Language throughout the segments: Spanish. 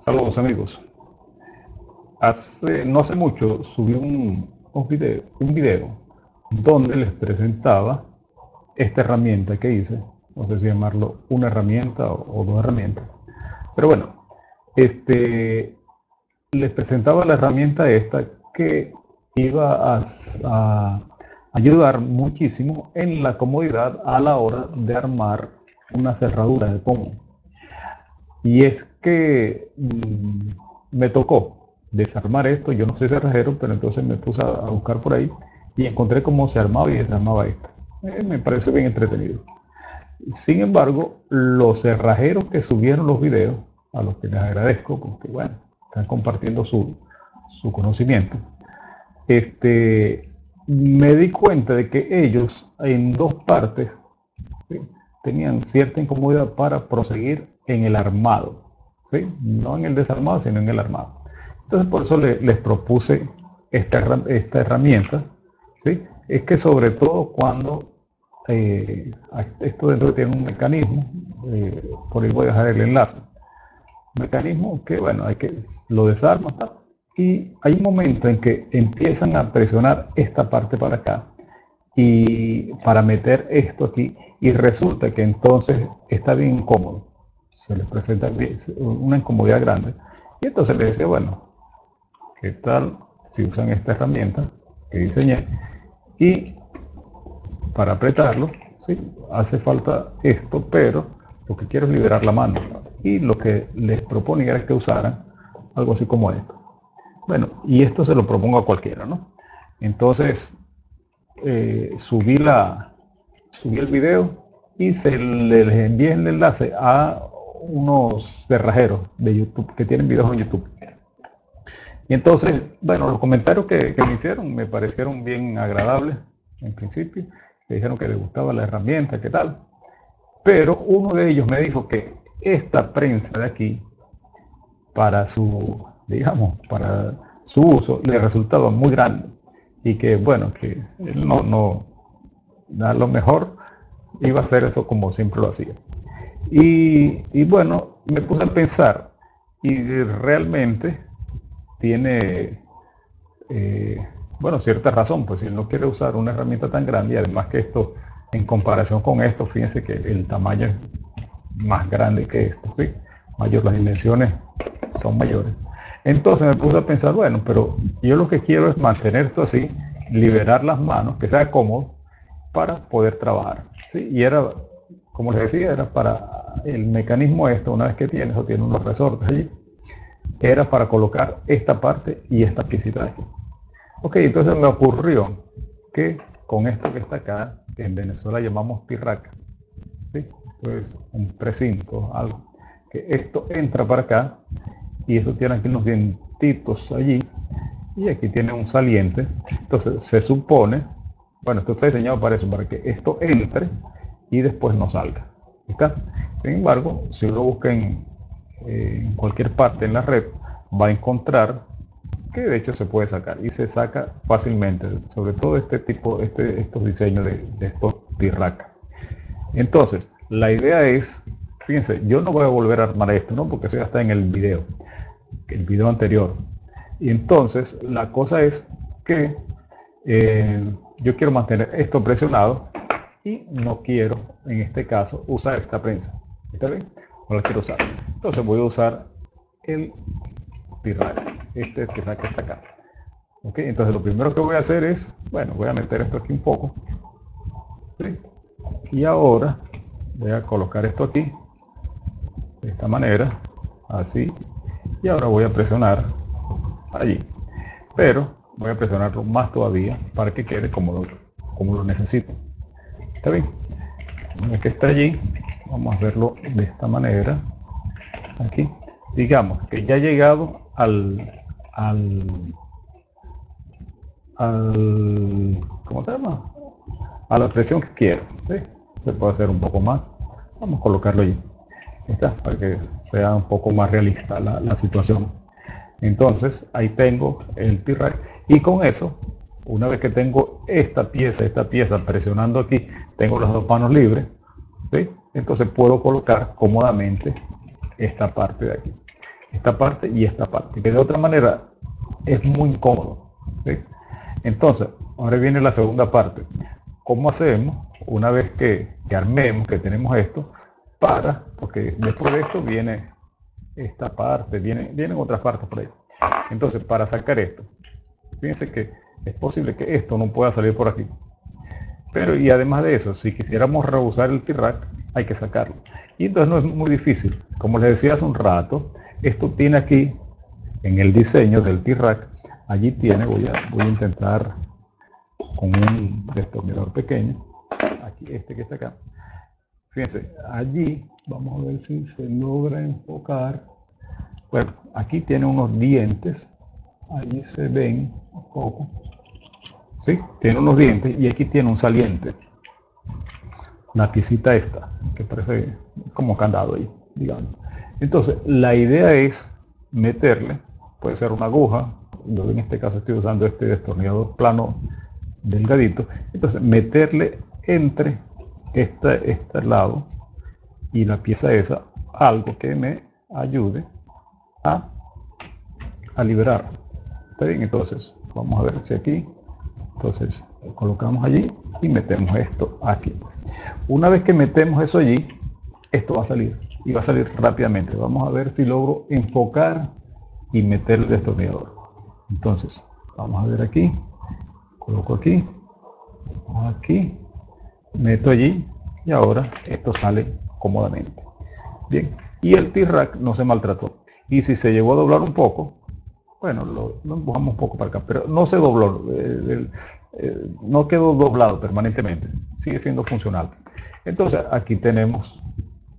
Saludos amigos. Hace, no hace mucho subí un, un, video, donde les presentaba esta herramienta que hice. No sé si llamarlo una herramienta o, dos herramientas. Pero bueno, este, les presentaba la herramienta esta que iba a, ayudar muchísimo en la comodidad a la hora de armar una cerradura de pomo. Y es que mm, me tocó desarmar esto, yo no soy cerrajero, pero entonces me puse a, buscar por ahí y encontré cómo se armaba y desarmaba esto. Eh, me pareció bien entretenido. Sin embargo, los cerrajeros que subieron los videos, a los que les agradezco, porque bueno, están compartiendo su, su conocimiento, este, me di cuenta de que ellos en dos partes tenían cierta incomodidad para proseguir en el armado, no en el desarmado, sino en el armado. Entonces por eso les propuse esta, esta herramienta, ¿sí? es que sobre todo cuando eh, esto dentro tiene un mecanismo, eh, por ahí voy a dejar el enlace, mecanismo que bueno, hay que lo desarma, y hay un momento en que empiezan a presionar esta parte para acá y para meter esto aquí y resulta que entonces está bien incómodo. Se les presenta una incomodidad grande. Y entonces les decía, bueno, ¿qué tal si usan esta herramienta que diseñé? Y para apretarlo, ¿sí? hace falta esto, pero lo que quiero es liberar la mano. Y lo que les proponía era que usaran algo así como esto. Bueno, y esto se lo propongo a cualquiera, ¿no? Entonces, eh, subí, la, subí el video y se les envié el enlace a unos cerrajeros de YouTube que tienen videos en YouTube. Y entonces, bueno, los comentarios que, me hicieron me parecieron bien agradables en principio. Me dijeron que les gustaba la herramienta, qué tal. Pero uno de ellos me dijo que esta prensa de aquí, para su digamos, para su uso, le resultaba muy grande y que, bueno, que él no, no, a lo mejor iba a hacer eso como siempre lo hacía. Y, bueno, me puse a pensar y realmente tiene, eh, bueno, cierta razón, pues si él no quiere usar una herramienta tan grande y además que esto, en comparación con esto, fíjense que el tamaño es más grande que esto, ¿sí? Mayor, las dimensiones son mayores. Entonces me puse a pensar, bueno, pero yo lo que quiero es mantener esto así, liberar las manos, que sea cómodo para poder trabajar. ¿sí? Y era, como les decía, era para el mecanismo esto, una vez que tienes o tiene unos resortes allí, era para colocar esta parte y esta piecita de aquí. Ok, entonces me ocurrió que con esto que está acá, que en Venezuela llamamos pirraca, ¿sí? esto es un precinto, algo, que esto entra para acá y esto tiene aquí unos dientitos allí y aquí tiene un saliente entonces se supone bueno esto está diseñado para eso para que esto entre y después no salga sin embargo si uno busca en, eh, en cualquier parte en la red va a encontrar que de hecho se puede sacar y se saca fácilmente sobre todo este tipo este, estos diseños de, de estos pirracas entonces la idea es fíjense, yo no voy a volver a armar esto, ¿no? Porque eso ya está en el video, el video anterior. Y entonces, la cosa es que eh, yo quiero mantener esto presionado y no quiero, en este caso, usar esta prensa. ¿Está bien? No la quiero usar. Entonces voy a usar el pirrac, este pirrac que está acá. ¿Ok? Entonces lo primero que voy a hacer es, bueno, voy a meter esto aquí un poco. ¿sí? Y ahora voy a colocar esto aquí de esta manera, así, y ahora voy a presionar allí, pero voy a presionarlo más todavía para que quede como lo, como lo necesito. ¿Está bien? Una que está allí, vamos a hacerlo de esta manera, aquí, digamos que ya ha llegado al, al, al ¿cómo se llama? A la presión que quiero. Se puede hacer un poco más. Vamos a colocarlo allí para que sea un poco más realista la, situación. Entonces, ahí tengo el T-Rack y con eso, una vez que tengo esta pieza, esta pieza presionando aquí, tengo las dos manos libres, entonces puedo colocar cómodamente esta parte de aquí. esta parte y esta parte, que de otra manera es muy incómodo. Entonces, ahora viene la segunda parte. ¿Cómo hacemos una vez que, que armemos, que tenemos esto, para, porque después de esto viene esta parte, viene, vienen otras partes por ahí. Entonces, para sacar esto, fíjense que es posible que esto no pueda salir por aquí. Pero, y además de eso, si quisiéramos reusar el T-Rack, hay que sacarlo. Y entonces no es muy difícil. Como les decía hace un rato, esto tiene aquí, en el diseño del T-Rack, allí tiene, voy a, voy a intentar con un destornillador pequeño, aquí este que está acá. Fíjense, allí, vamos a ver si se logra enfocar. Bueno, aquí tiene unos dientes, allí se ven un poco. ¿Sí? Tiene unos dientes y aquí tiene un saliente. La piecita esta, que parece como candado ahí, digamos. Entonces, la idea es meterle, puede ser una aguja, yo en este caso estoy usando este destornillador plano delgadito, entonces meterle entre este, este lado y la pieza esa algo que me ayude a liberar. ¿Está bien? Entonces, vamos a ver si aquí entonces colocamos allí y metemos esto aquí. Una vez que metemos eso allí, esto va a salir y va a salir rápidamente. Vamos a ver si logro enfocar y meter el destornillador. Entonces, vamos a ver aquí, coloco aquí, aquí, meto allí y ahora esto sale cómodamente. Bien, y el T-Rack no se maltrató. Y si se llegó a doblar un poco, bueno, lo, empujamos un poco para acá, pero no se dobló, no quedó doblado permanentemente, sigue siendo funcional. Entonces aquí tenemos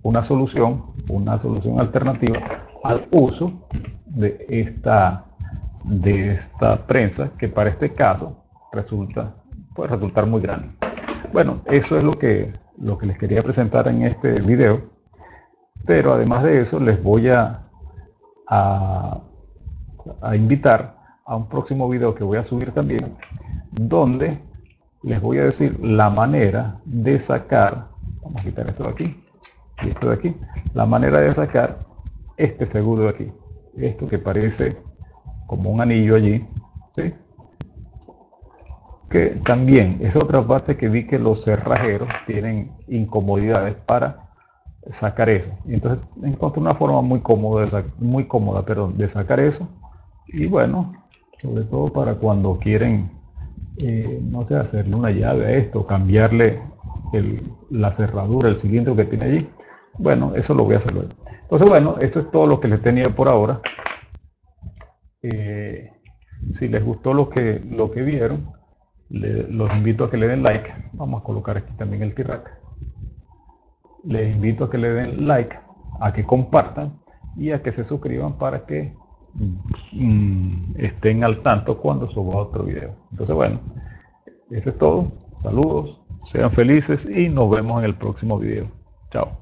una solución, una solución alternativa al uso de esta, de esta prensa que para este caso resulta, puede resultar muy grande. Bueno, eso es lo que, lo que les quería presentar en este video, pero además de eso les voy a a invitar a un próximo video que voy a subir también, donde les voy a decir la manera de sacar, vamos a quitar esto de aquí y esto de aquí, la manera de sacar este seguro de aquí, esto que parece como un anillo allí, ¿sí? que también es otra parte que vi que los cerrajeros tienen incomodidades para sacar eso. Entonces encontré una forma muy cómoda, muy cómoda perdón, de sacar eso y bueno, sobre todo para cuando quieren, eh, no sé, hacerle una llave a esto, cambiarle la cerradura, el cilindro que tiene allí. Bueno, eso lo voy a hacer luego. Entonces, bueno, eso es todo lo que les tenía por ahora. Eh, si les gustó lo que, lo que vieron, los invito a que le den like. Vamos a colocar aquí también el T-Rack. Les invito a que le den like, a que compartan y a que se suscriban para que Mm, estén al tanto cuando suba otro video. Entonces, bueno, eso es todo. Saludos, sean felices y nos vemos en el próximo video. Chao.